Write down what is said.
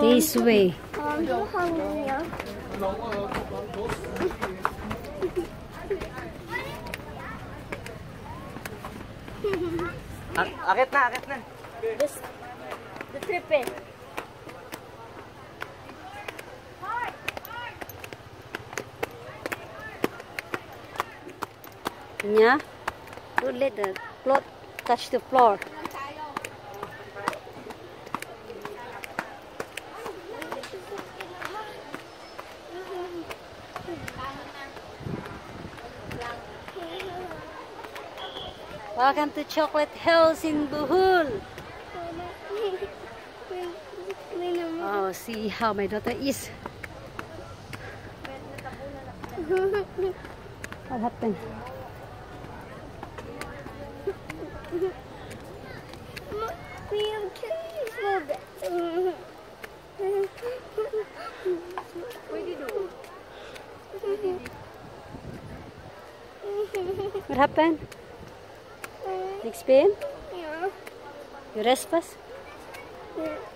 This way. Akit na, akit na. This, the trip eh. Yeah. Don't let the cloth touch the floor. Welcome to Chocolate Hills in Bohol. Oh, see how my daughter is. What happened? What happened? Je Leg pijn? Ja. Je rest? Yeah.